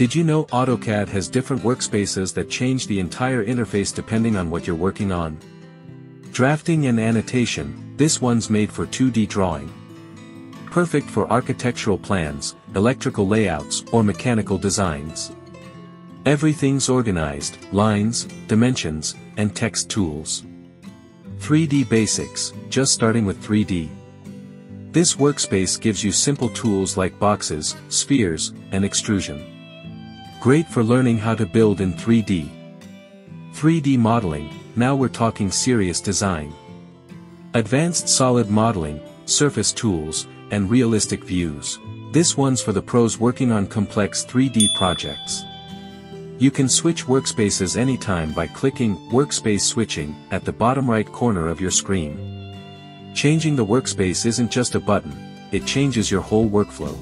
Did you know AutoCAD has different workspaces that change the entire interface depending on what you're working on? Drafting and annotation, this one's made for 2D drawing. Perfect for architectural plans, electrical layouts, or mechanical designs. Everything's organized, lines, dimensions, and text tools. 3D Basics, just starting with 3D. This workspace gives you simple tools like boxes, spheres, and extrusion. Great for learning how to build in 3D. 3D modeling, now we're talking serious design. Advanced solid modeling, surface tools, and realistic views. This one's for the pros working on complex 3D projects. You can switch workspaces anytime by clicking Workspace Switching at the bottom right corner of your screen. Changing the workspace isn't just a button, it changes your whole workflow.